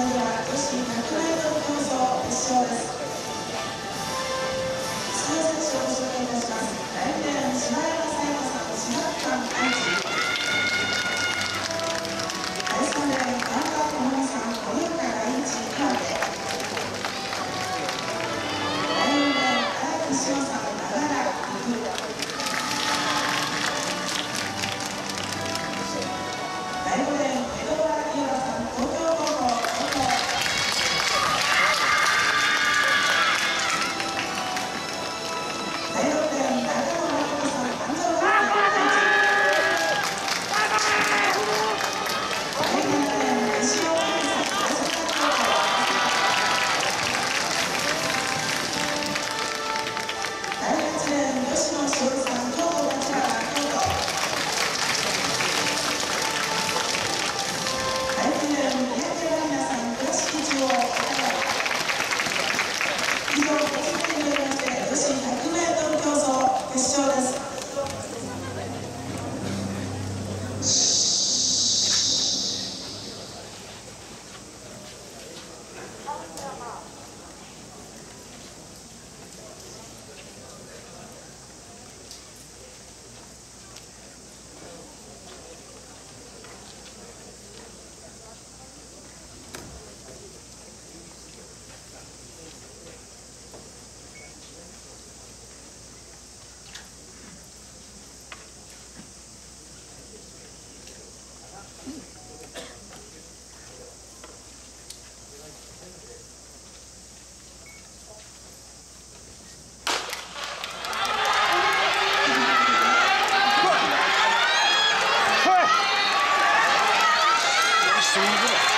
So that issue can kind of 十一个